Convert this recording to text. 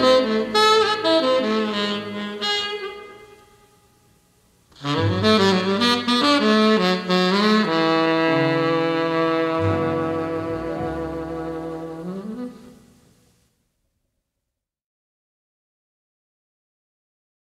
Müzik